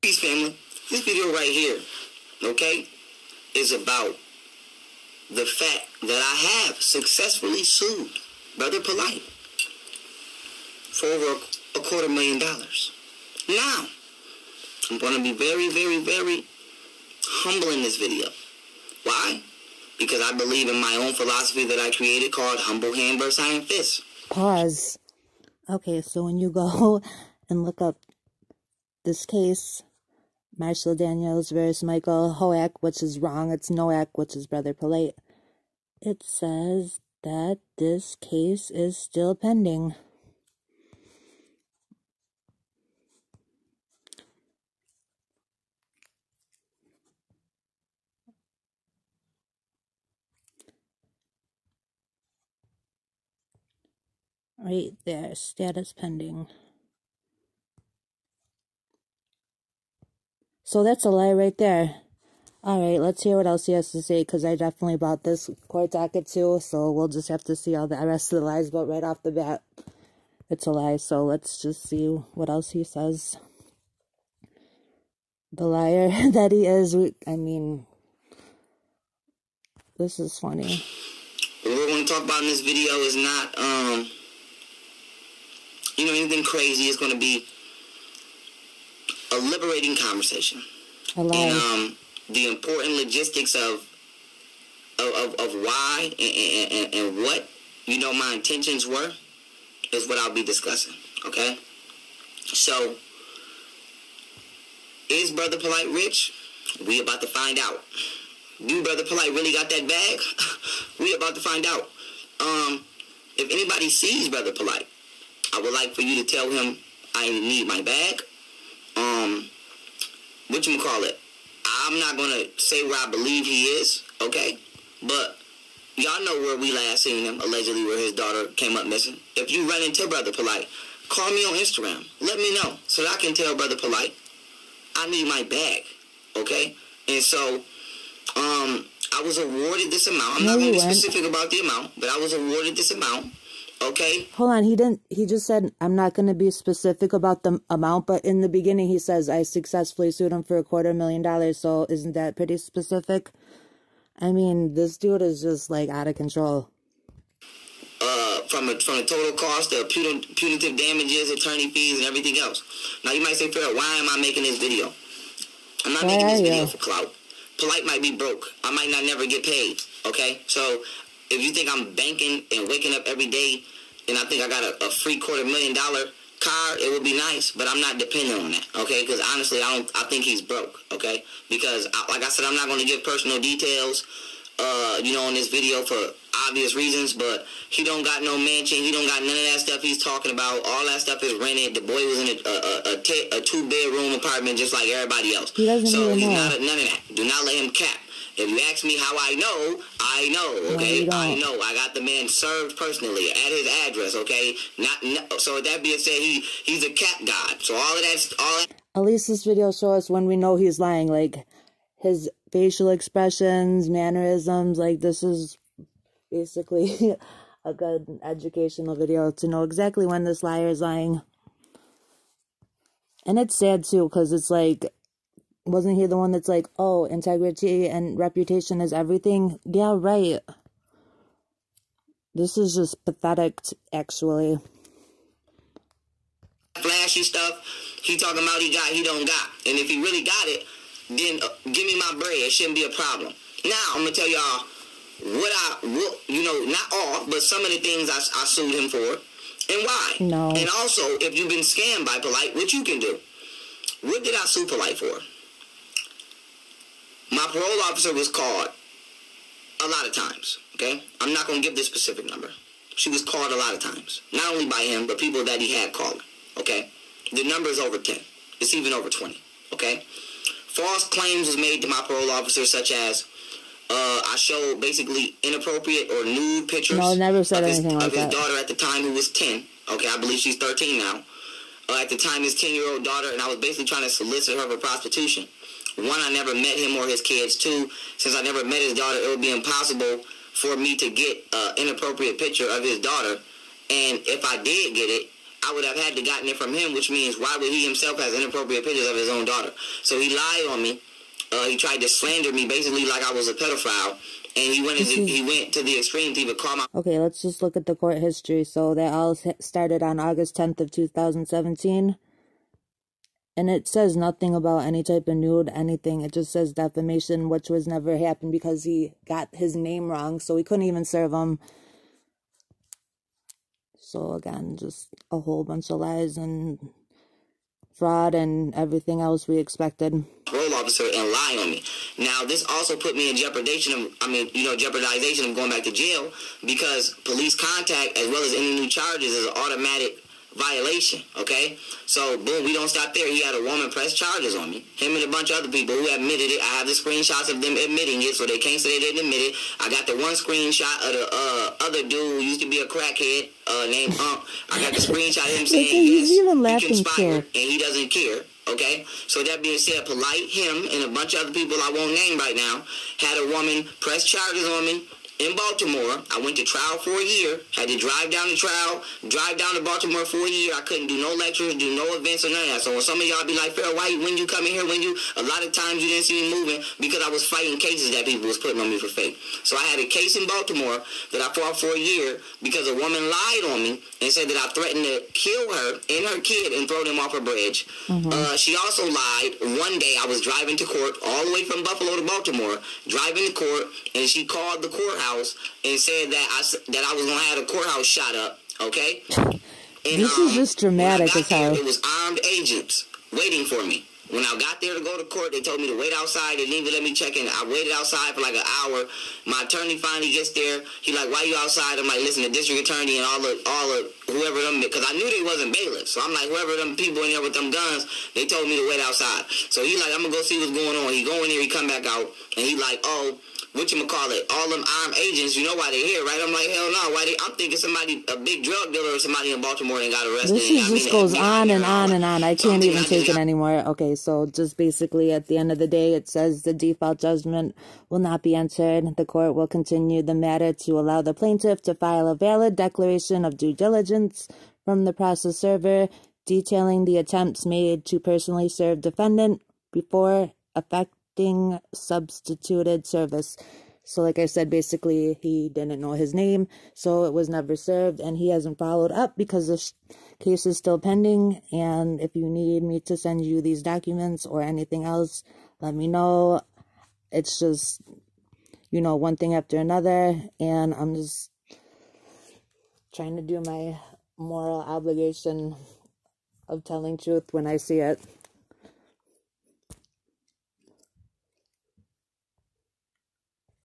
Peace, family. This video right here, okay, is about the fact that I have successfully sued Brother Polite for over a quarter million dollars. Now, I'm going to be very, very, very humble in this video. Why? Because I believe in my own philosophy that I created called Humble Hand versus Iron Fist. Pause. Okay, so when you go and look up this case, Marshall Daniels versus Michael Hoak, which is wrong, it's Noack, which is Brother Polite. it says that this case is still pending. Right there, status pending. So that's a lie right there. Alright, let's hear what else he has to say, because I definitely bought this court docket too, so we'll just have to see all the rest of the lies, but right off the bat, it's a lie, so let's just see what else he says. The liar that he is, I mean, this is funny. What we're going to talk about in this video is not, um, you know, anything crazy. It's going to be a liberating conversation. And um, the important logistics of of, of, of why and, and, and what, you know, my intentions were is what I'll be discussing. Okay? So, is Brother polite rich? We about to find out. You Brother polite really got that bag? we about to find out. Um, if anybody sees Brother polite, I would like for you to tell him I need my bag. What you call it? I'm not gonna say where I believe he is, okay? But y'all know where we last seen him, allegedly where his daughter came up missing. If you run into Brother Polite, call me on Instagram. Let me know so that I can tell Brother Polite I need my bag, okay? And so, um, I was awarded this amount. I'm No, not gonna be specific about the amount, but I was awarded this amount, okay? Hold on, he didn't, he just said, I'm not going to be specific about the amount, but in the beginning he says, I successfully sued him for a quarter million dollars, so isn't that pretty specific? I mean, this dude is just like out of control. uh, from a, from the total cost of puni- punitive damages, attorney fees, and everything else. Now you might say, Pharaoh, why am I making this video? I'm not Why making this video you? for clout. Polite might be broke. I might not never get paid. Okay, so if you think I'm banking and waking up every day, and I think I got a, a free quarter million dollar car, it would be nice, but I'm not dependent on that. Okay, because honestly, I don't. I think he's broke. Okay, because I, like I said, I'm not going to give personal details uh, you know, on this video for obvious reasons, but he don't got no mansion. He don't got none of that stuff he's talking about. All that stuff is rented. The boy was in a, a, a, a, t- a two bedroom apartment just like everybody else. He doesn't so he's not a, none of that. Do not let him cap. If you ask me how I know, I know. Okay, you I know. I got the man served personally at his address. Okay, not, no so with that being said, he he's a cat god. So all of that's all. That, At least this video show us when we know he's lying, like his facial expressions, mannerisms, like this is basically a good educational video to know exactly when this liar is lying. And it's sad too, because it's like, wasn't he the one that's like, oh, integrity and reputation is everything? Yeah, right. This is just pathetic, t- actually. flashy stuff. He talking about he got, he don't got. And if he really got it, then uh, give me my bread. It shouldn't be a problem. Now I'm gonna tell y'all what I, what, you know, not all, but some of the things I, I sued him for, and why. No. And also, if you've been scammed by Polite, what you can do. What did I sue Polite for? My parole officer was called a lot of times. Okay, I'm not gonna give this specific number. She was called a lot of times, not only by him, but people that he had called. Okay, the number is over ten. It's even over twenty. Okay, false claims was made to my parole officer, such as uh, I showed basically inappropriate or nude pictures No, never said of his, anything like of his that. daughter at the time, who was ten. Okay, I believe she's thirteen now. Uh, at the time, his ten-year-old daughter, and I was basically trying to solicit her for prostitution. One, I never met him or his kids. Two, since I never met his daughter, it would be impossible for me to get an inappropriate picture of his daughter. And if I did get it, I would have had to gotten it from him, which means why would he himself has inappropriate pictures of his own daughter? So he lied on me. Uh, he tried to slander me, basically like I was a pedophile, and he went into, he went to the extreme to even call my. Okay, let's just look at the court history. So that all started on August 10th of 2017. And it says nothing about any type of nude, anything. It just says defamation, which was never happened because he got his name wrong. So we couldn't even serve him. So again, just a whole bunch of lies and fraud and everything else we expected. Parole officer and lie on me. Now this also put me in jeopardization of, I mean, you know, jeopardization of going back to jail because police contact as well as any new charges is automatic violation, okay? So, boom, we don't stop there. He had a woman press charges on me. Him and a bunch of other people who admitted it. I have the screenshots of them admitting it, so they can't say they didn't admit it. I got the one screenshot of the uh, other dude who used to be a crackhead uh, named Hump. I got the screenshot of him saying, yes, even laughing he conspired, and he doesn't care. Okay, so that being said, polite him and a bunch of other people I won't name right now had a woman press charges on me in Baltimore. I went to trial for a year. Had to drive down to trial, drive down to Baltimore for a year. I couldn't do no lectures, do no events or none of that. So when some of y'all be like, Fair why when you come in here, when you a lot of times you didn't see me moving because I was fighting cases that people was putting on me for fake. So I had a case in Baltimore that I fought for a year because a woman lied on me and said that I threatened to kill her and her kid and throw them off a bridge. Mm-hmm. Uh, she also lied. One day I was driving to court all the way from Buffalo to Baltimore, driving to court, and she called the courthouse courthouse and said that I that I was gonna have the courthouse shot up. Okay. And, this is um, just dramatic as hell. It was armed agents waiting for me. When I got there to go to court, they told me to wait outside. They didn't even let me check in. I waited outside for like an hour. My attorney finally gets there. He like, "Why you outside?" I'm like, "Listen, the district attorney and all the all the whoever them because I knew they wasn't bailiffs. So I'm like, whoever them people in there with them guns, they told me to wait outside. So he like, I'm gonna go see what's going on. He go in there, he come back out, and he like, oh what you call it, all them armed agents, you know why they're here, right? I'm like, hell no, why they, I'm thinking somebody, a big drug dealer or somebody in Baltimore and got arrested. This is, just goes on and on and on. I can't even take it anymore. Okay, so just basically at the end of the day, it says the default judgment will not be entered. The court will continue the matter to allow the plaintiff to file a valid declaration of due diligence from the process server detailing the attempts made to personally serve defendant before affecting substituted service. So, like I said, basically, he didn't know his name, so it was never served, and he hasn't followed up because the case is still pending. And if you need me to send you these documents or anything else, let me know. It's just, you know, one thing after another, and I'm just trying to do my moral obligation of telling truth when I see it.